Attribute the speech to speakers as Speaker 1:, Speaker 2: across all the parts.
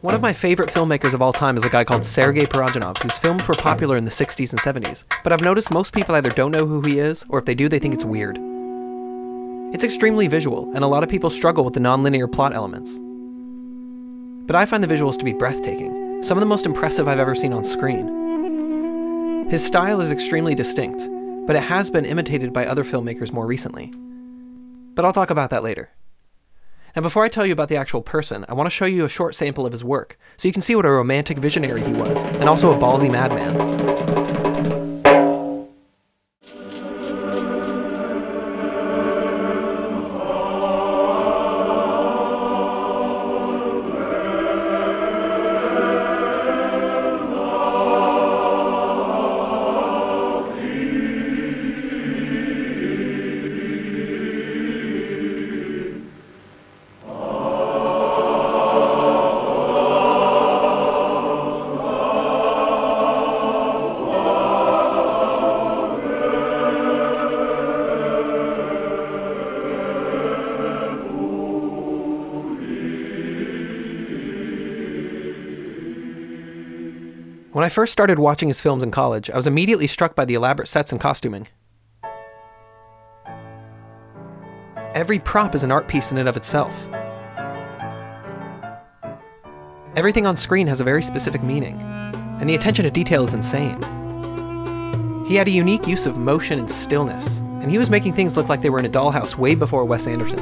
Speaker 1: One of my favorite filmmakers of all time is a guy called Sergei Parajanov, whose films were popular in the 60s and 70s, but I've noticed most people either don't know who he is, or if they do, they think it's weird. It's extremely visual, and a lot of people struggle with the nonlinear plot elements. But I find the visuals to be breathtaking, some of the most impressive I've ever seen on screen. His style is extremely distinct, but it has been imitated by other filmmakers more recently. But I'll talk about that later. Now, before I tell you about the actual person, I want to show you a short sample of his work, so you can see what a romantic visionary he was, and also a ballsy madman. When I first started watching his films in college, I was immediately struck by the elaborate sets and costuming. Every prop is an art piece in and of itself. Everything on screen has a very specific meaning, and the attention to detail is insane. He had a unique use of motion and stillness, and he was making things look like they were in a dollhouse way before Wes Anderson.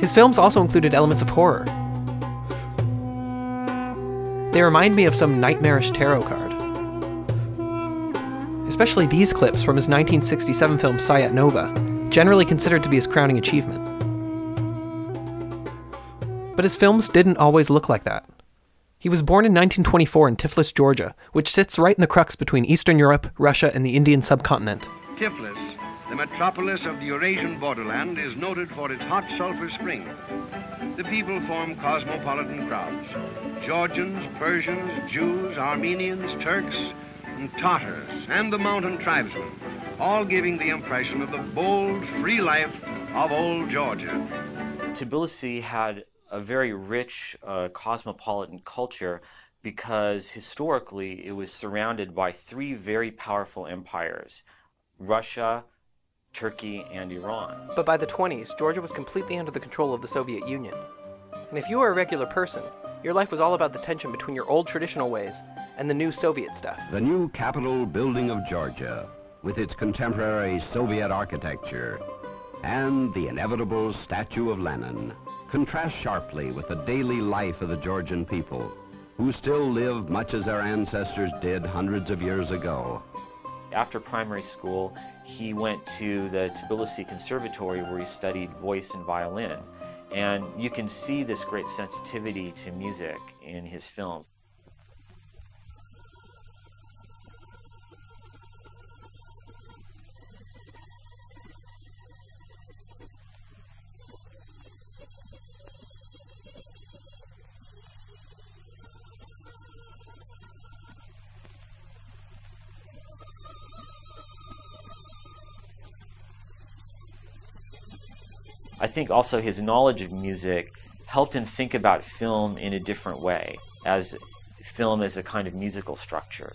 Speaker 1: His films also included elements of horror. They remind me of some nightmarish tarot card. Especially these clips from his 1967 film Sayat Nova, generally considered to be his crowning achievement. But his films didn't always look like that. He was born in 1924 in Tiflis, Georgia, which sits right in the crux between Eastern Europe, Russia, and the Indian subcontinent.
Speaker 2: Tiflis, the metropolis of the Eurasian borderland, is noted for its hot sulfur springs. The people form cosmopolitan crowds. Georgians, Persians, Jews, Armenians, Turks, and Tatars, and the mountain tribesmen, all giving the impression of the bold, free life of old Georgia.
Speaker 3: Tbilisi had a very rich uh, cosmopolitan culture because historically it was surrounded by three very powerful empires Russia, Turkey, and Iran.
Speaker 1: But by the 20s, Georgia was completely under the control of the Soviet Union. And if you were a regular person, your life was all about the tension between your old traditional ways and the new Soviet stuff.
Speaker 4: The new capital building of Georgia, with its contemporary Soviet architecture, and the inevitable statue of Lenin, contrast sharply with the daily life of the Georgian people, who still live much as their ancestors did hundreds of years ago.
Speaker 3: After primary school, he went to the Tbilisi Conservatory where he studied voice and violin. And you can see this great sensitivity to music in his films. I think also his knowledge of music helped him think about film in a different way, as film as a kind of musical structure.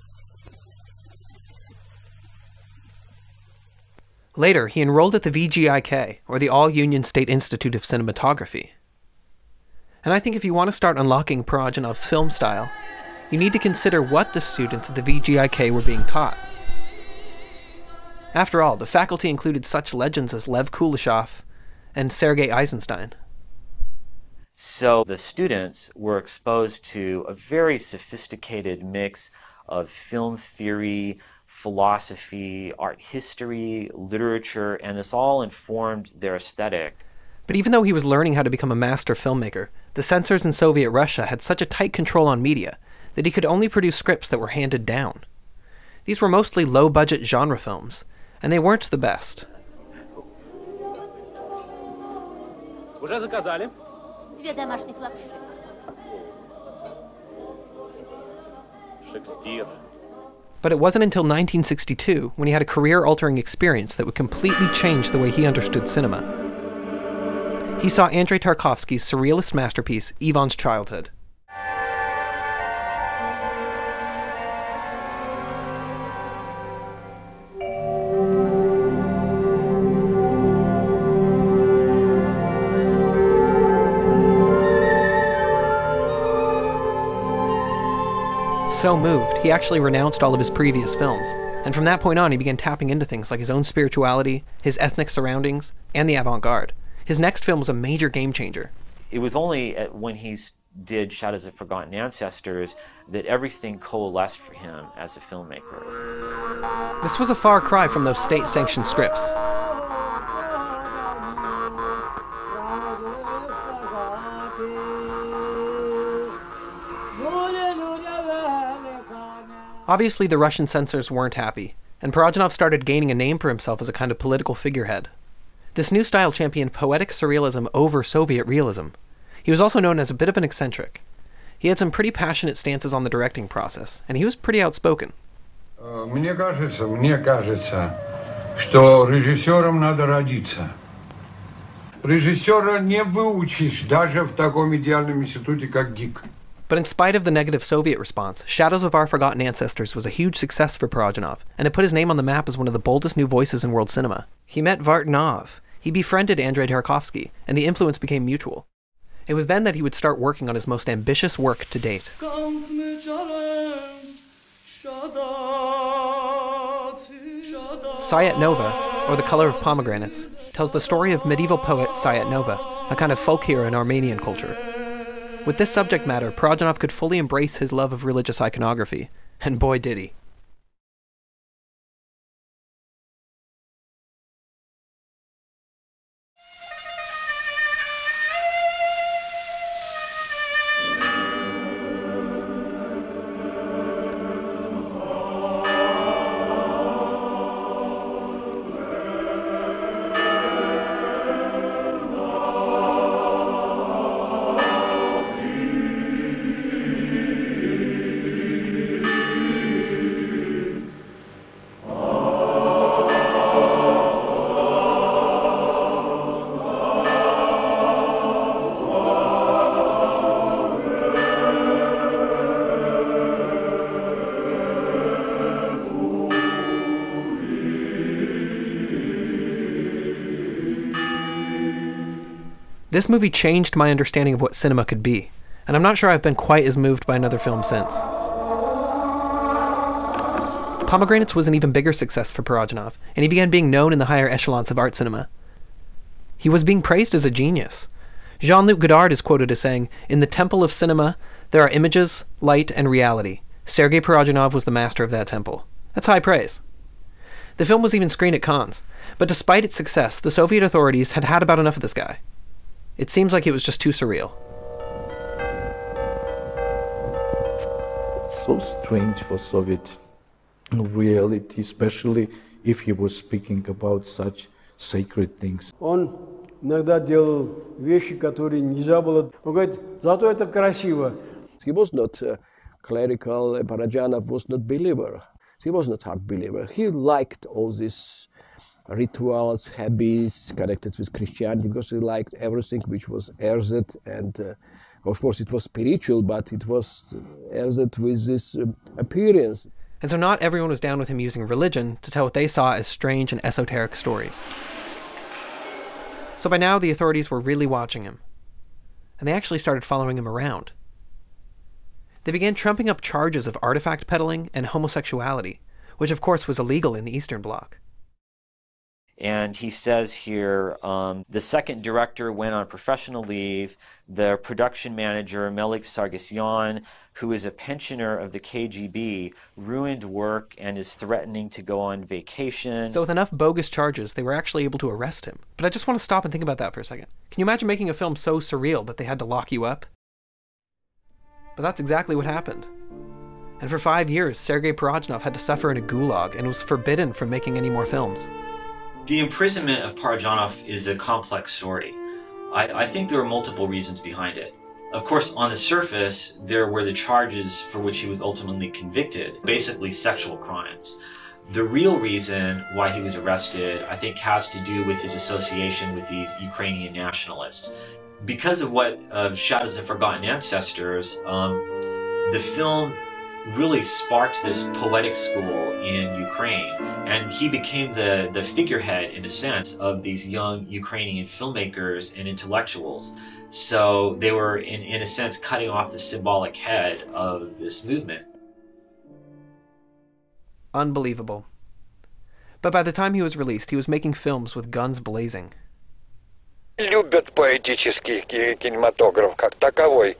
Speaker 1: Later, he enrolled at the VGIK, or the All Union State Institute of Cinematography. And I think if you want to start unlocking Parajanov's film style, you need to consider what the students at the VGIK were being taught. After all, the faculty included such legends as Lev Kuleshov and Sergei Eisenstein.
Speaker 3: So the students were exposed to a very sophisticated mix of film theory, philosophy, art history, literature, and this all informed their aesthetic.
Speaker 1: But even though he was learning how to become a master filmmaker, the censors in Soviet Russia had such a tight control on media that he could only produce scripts that were handed down. These were mostly low budget genre films, and they weren't the best.
Speaker 5: Уже заказали?
Speaker 6: Две домашних лапши.
Speaker 5: Шекспир.
Speaker 1: But it wasn't until 1962, when he had a career altering experience that would completely change the way he understood cinema. He saw Andrei Tarkovsky's surrealist masterpiece, Ivan's Childhood. So moved, he actually renounced all of his previous films, and from that point on, he began tapping into things like his own spirituality, his ethnic surroundings, and the avant garde. His next film was a major game changer.
Speaker 3: It was only uh, when he did Shadows of Forgotten Ancestors that everything coalesced for him as a filmmaker.
Speaker 1: This was a far cry from those state sanctioned scripts. Obviously, the Russian censors weren't happy, and Parajanov started gaining a name for himself as a kind of political figurehead. This new style championed poetic surrealism over Soviet realism. He was also known as a bit of an eccentric. He had some pretty passionate stances on the directing process, and he was pretty outspoken.
Speaker 7: Э, Мне кажется, мне кажется, что режиссером надо родиться. Режиссера не выучишь даже в таком идеальном институте, как ГИК.
Speaker 1: But in spite of the negative Soviet response, Shadows of Our Forgotten Ancestors was a huge success for Parajanov, and it put his name on the map as one of the boldest new voices in world cinema. He met Vartanov, he befriended Andrei Tarkovsky, and the influence became mutual. It was then that he would start working on his most ambitious work to date. Sayat Nova, or The Color of Pomegranates, tells the story of medieval poet Sayat Nova, a kind of folk hero in Armenian culture. With this subject matter, Parajanov could fully embrace his love of religious iconography, and boy did he. This movie changed my understanding of what cinema could be, and I'm not sure I've been quite as moved by another film since. Pomegranates was an even bigger success for Parajanov, and he began being known in the higher echelons of art cinema. He was being praised as a genius. Jean Luc Godard is quoted as saying, In the temple of cinema, there are images, light, and reality. Sergei Parajanov was the master of that temple. That's high praise. The film was even screened at Cannes, but despite its success, the Soviet authorities had had about enough of this guy. It seems like it was just too surreal.
Speaker 8: so strange for Soviet reality, especially if he was speaking about such sacred things.
Speaker 9: Он иногда делал вещи, которые нельзя было. Он говорит, зато это красиво.
Speaker 10: He was not uh, clerical. uh, Parajanov was not believer. He was not hard believer. He liked all these rituals, habits connected with Christianity because he liked everything which was earthed and. Uh, of course, it was spiritual, but it was earthed with this um, appearance.
Speaker 1: And so not everyone was down with him using religion to tell what they saw as strange and esoteric stories. So by now, the authorities were really watching him. And they actually started following him around. They began trumping up charges of artifact peddling and homosexuality, which of course was illegal in the Eastern Bloc.
Speaker 3: And he says here um, the second director went on professional leave. The production manager, Melik Sargsyan, who is a pensioner of the KGB, ruined work and is threatening to go on vacation.
Speaker 1: So with enough bogus charges, they were actually able to arrest him. But I just want to stop and think about that for a second. Can you imagine making a film so surreal that they had to lock you up? But that's exactly what happened. And for five years, Sergei Parajanov had to suffer in a gulag and was forbidden from making any more films.
Speaker 3: The imprisonment of Parajanov is a complex story. I, I think there are multiple reasons behind it. Of course, on the surface, there were the charges for which he was ultimately convicted, basically sexual crimes. The real reason why he was arrested, I think, has to do with his association with these Ukrainian nationalists. Because of what of Shadows of Forgotten Ancestors, um, the film really sparked this poetic school in Ukraine, and he became the the figurehead, in a sense, of these young Ukrainian filmmakers and intellectuals. So they were, in in a sense, cutting off the symbolic head of this movement.
Speaker 1: Unbelievable. But by the time he was released, he was making films with guns blazing.
Speaker 11: любят поэтический кинематограф как таковой.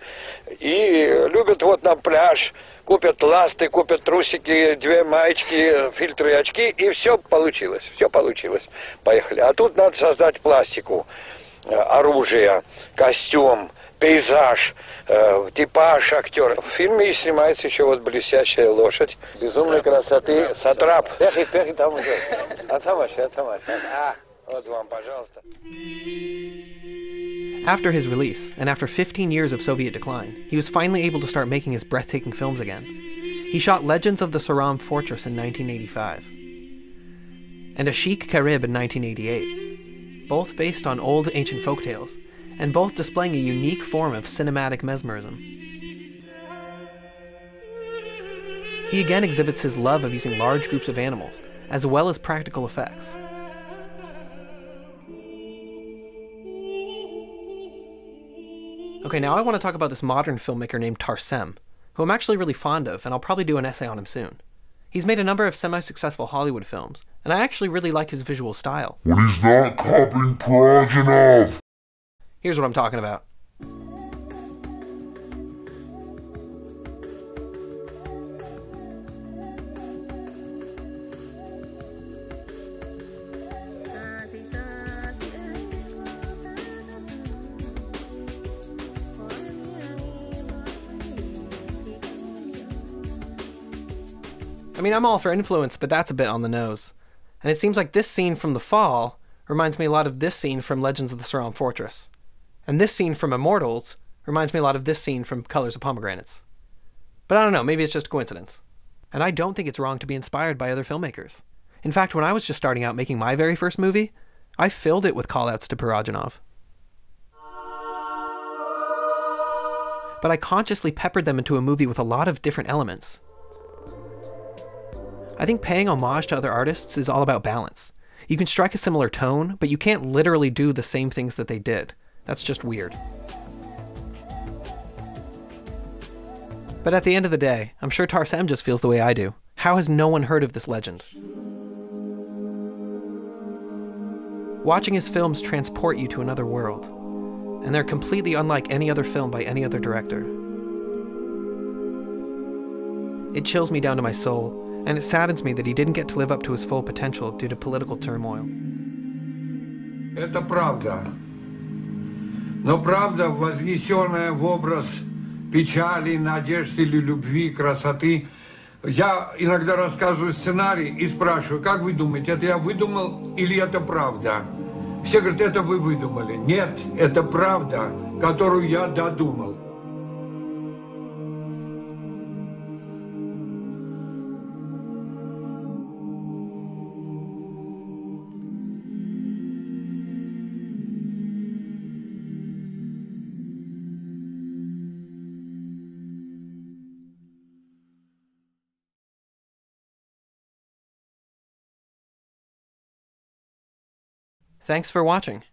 Speaker 11: И любят вот на пляж, купят ласты, купят трусики, две маечки, фильтры, очки, и все получилось, все получилось. Поехали. А тут надо создать пластику, оружие, костюм, пейзаж, типаж актер. В фильме снимается еще вот блестящая лошадь, безумной красоты, сатрап. Пехи, пехи там уже. А там вообще, а там вообще. А, вот вам, пожалуйста.
Speaker 1: After his release, and after 15 years of Soviet decline, he was finally able to start making his breathtaking films again. He shot Legends of the Suram Fortress in 1985, and Ashik Kerib in 1988, both based on old ancient folktales, and both displaying a unique form of cinematic mesmerism. He again exhibits his love of using large groups of animals, as well as practical effects. Okay, now I want to talk about this modern filmmaker named Tarsem, who I'm actually really fond of, and I'll probably do an essay on him soon. He's made a number of semi successful Hollywood films, and I actually really like his visual style.
Speaker 12: When he's not copying Parajanov.
Speaker 1: Here's what I'm talking about. I mean, I'm all for influence, but that's a bit on the nose. And it seems like this scene from The Fall reminds me a lot of this scene from Legends of the Suram Fortress. And this scene from Immortals reminds me a lot of this scene from Colors of Pomegranates. But I don't know, maybe it's just coincidence. And I don't think it's wrong to be inspired by other filmmakers. In fact, when I was just starting out making my very first movie, I filled it with callouts to Parajanov. But I consciously peppered them into a movie with a lot of different elements. I think paying homage to other artists is all about balance. You can strike a similar tone, but you can't literally do the same things that they did. That's just weird. But at the end of the day, I'm sure Tarsem just feels the way I do. How has no one heard of this legend? Watching his films transport you to another world, and they're completely unlike any other film by any other director. It chills me down to my soul, and it saddens me that he didn't get to live up to his full potential due to political turmoil.
Speaker 7: Это правда. Но правда, вознесенная в образ печали, надежды или любви, красоты. Я иногда рассказываю сценарий и спрашиваю, как вы думаете, это я выдумал или это правда? Все говорят, это вы выдумали. Нет, это правда, которую я додумал.
Speaker 1: Thanks for watching.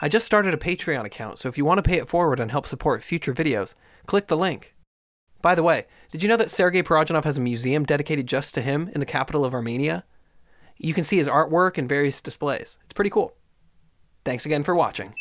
Speaker 1: I just started a Patreon account, so if you want to pay it forward and help support future videos, click the link. By the way, did you know that Sergei Parajanov has a museum dedicated just to him in the capital of Armenia? You can see his artwork and various displays. It's pretty cool. Thanks again for watching.